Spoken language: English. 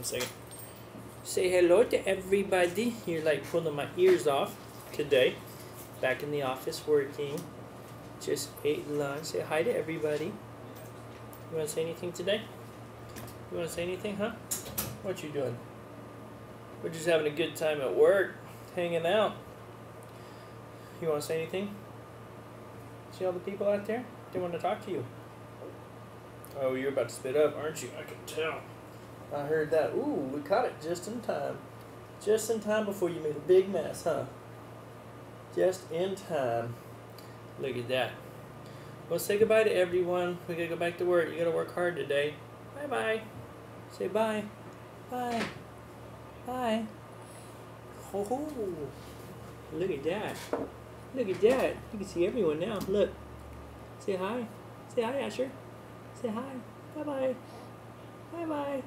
one second. Say hello to everybody. You're like pulling my ears off today. Back in the office working. Just ate lunch. Say hi to everybody. You want to say anything today? You want to say anything, huh? What you doing? We're just having a good time at work, hanging out. You want to say anything? See all the people out there? They want to talk to you. Oh, you're about to spit up, aren't you? I can tell. I heard that. Ooh, we caught it just in time. Just in time before you made a big mess, huh? Just in time. Look at that. Well, say goodbye to everyone. We gotta go back to work. You gotta work hard today. Bye bye. Say bye. Bye. Bye. Oh, look at that. Look at that. You can see everyone now. Look. Say hi. Say hi, Asher. Say hi. Bye bye. Bye bye.